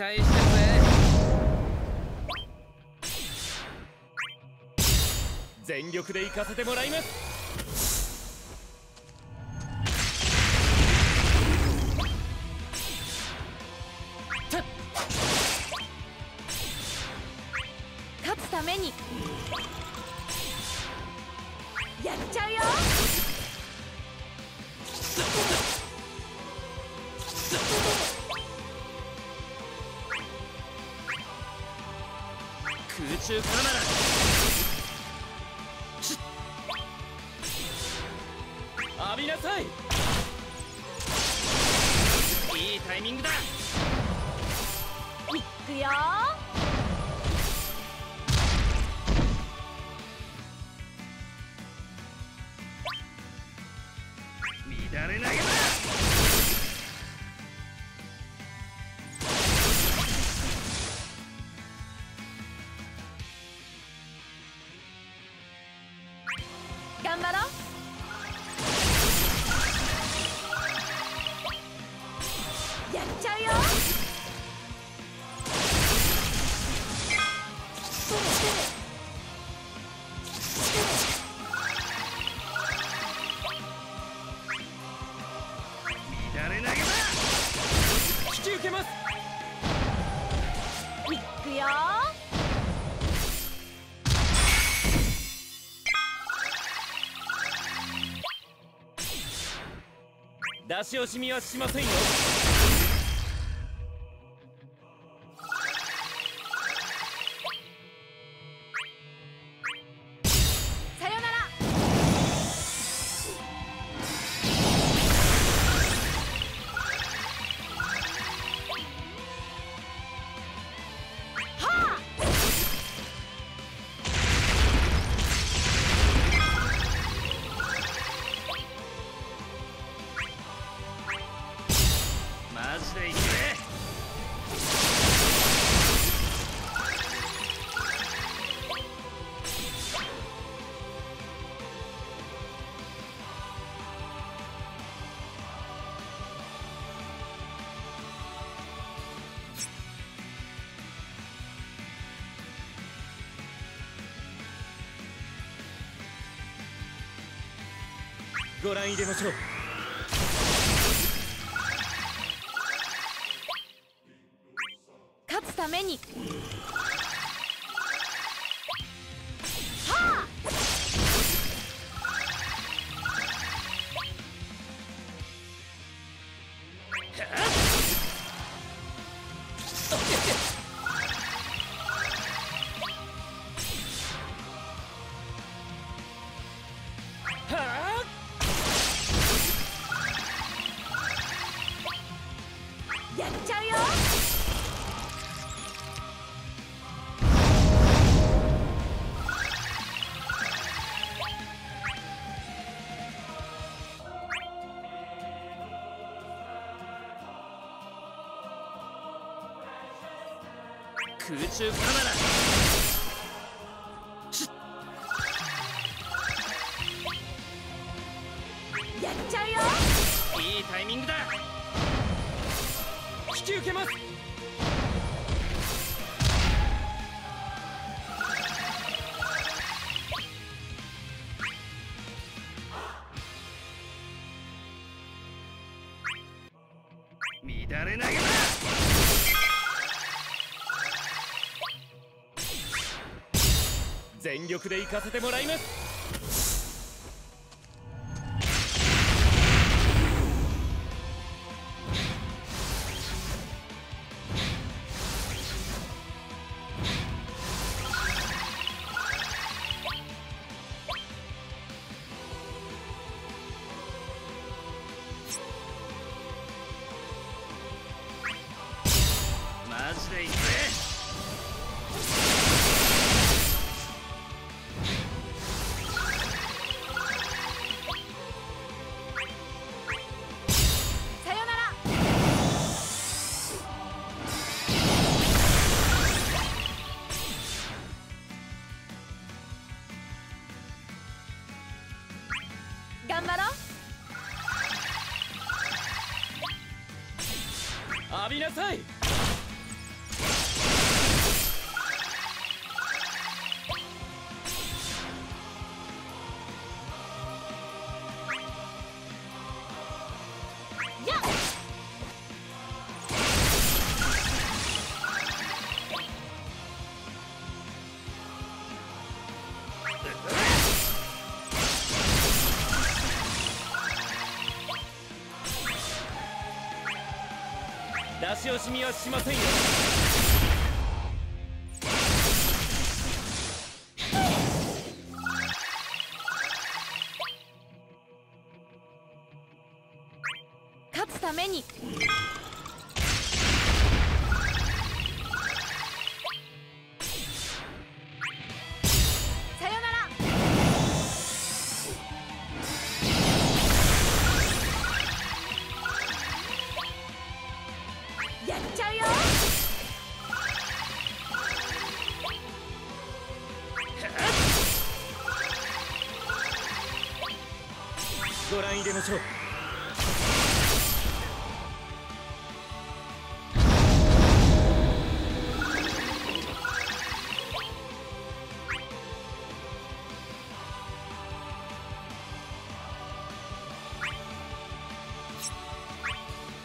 待してるぜ全力で行かせてもらいます。勝つために。やっちゃうよ空中からな。らし浴びなさい。いいタイミングだ。いくよやっちゃうよ。乱れ投げだ。引き受けます。いくよ。出し惜しみはしませんよマジでいくねご覧入れましょう。に。空中ちゃうよ。いいタイミングだ。引き受けます全力で行かせてもらいます。う浴びなさい。し惜しみはしませんよ。勝つために。ご覧入れましょう。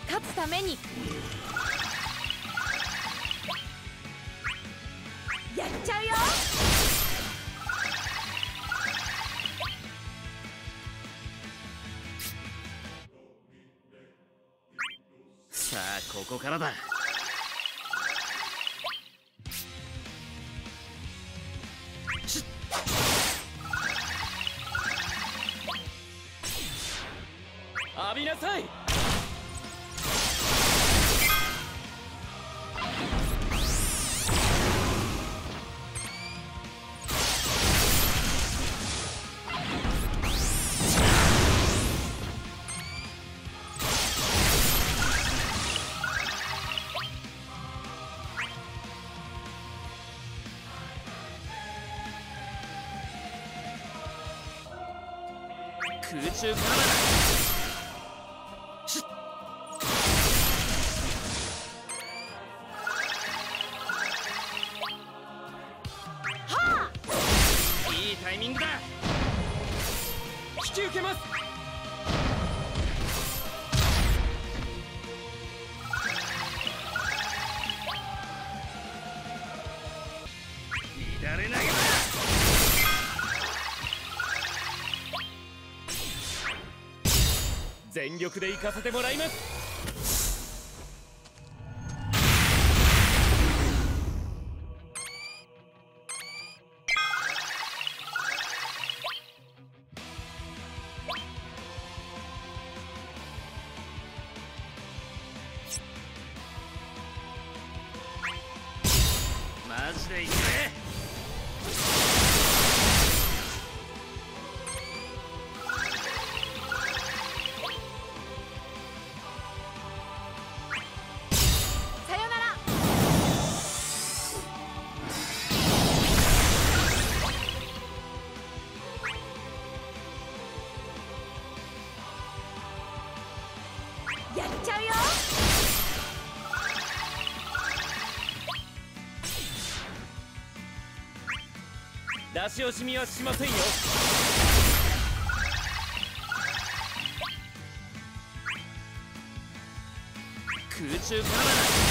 勝つために。こからだ。し浴びなさい。空中全力で行かせてもらいます。出し惜しみはしませんよ。空中から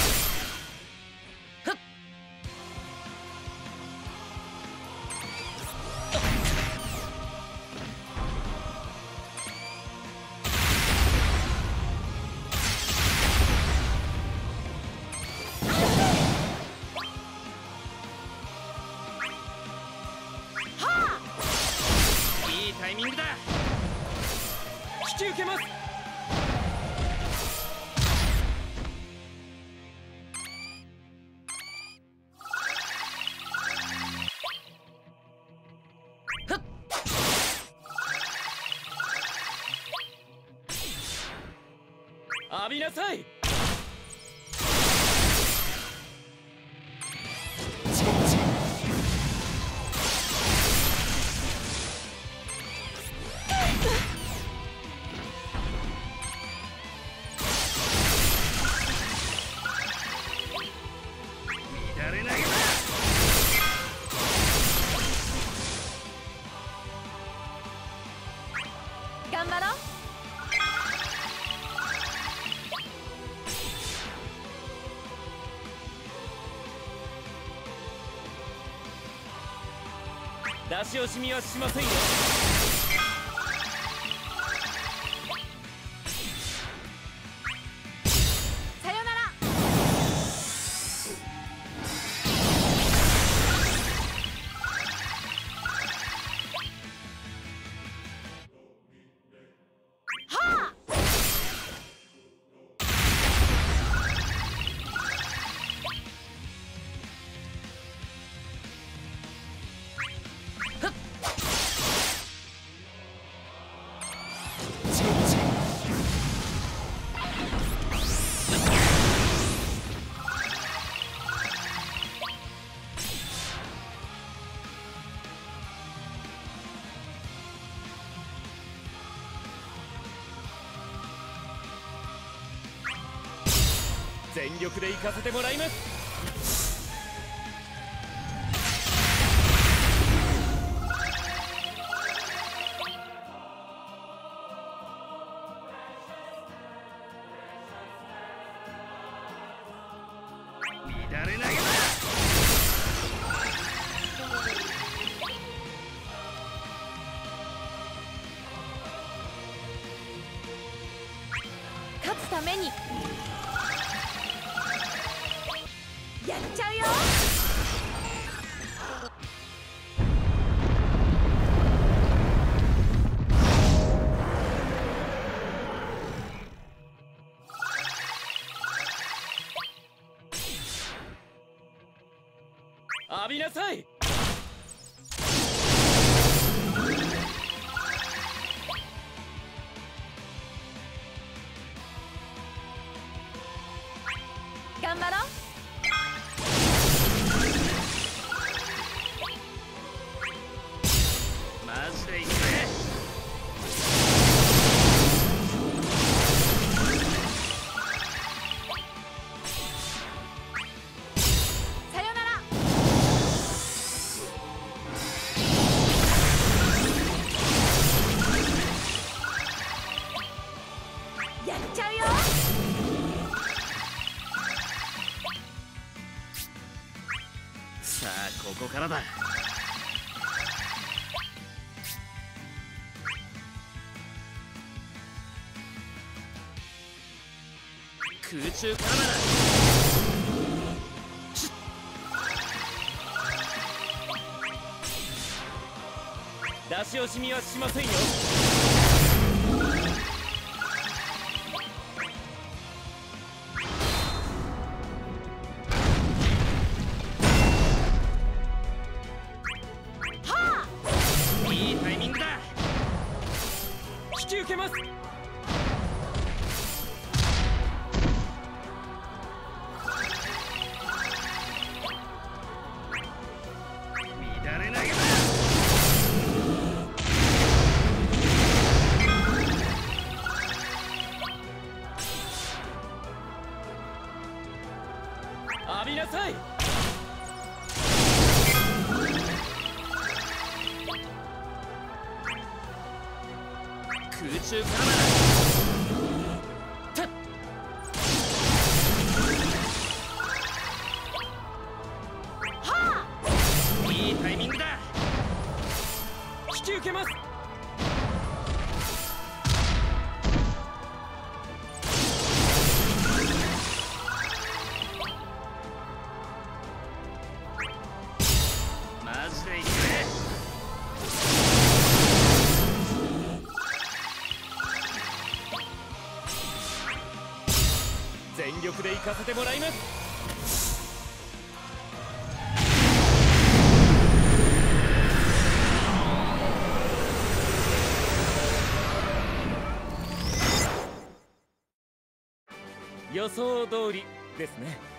引き受けます。浴びなさい。出し惜しみはしませんよ。全力で行かせてもらいます。乱れ投げだ勝つために。浴からだ。空中からだ出し惜しみはしませんよ。けます。全力で行かせてもらいます。予想通りですね。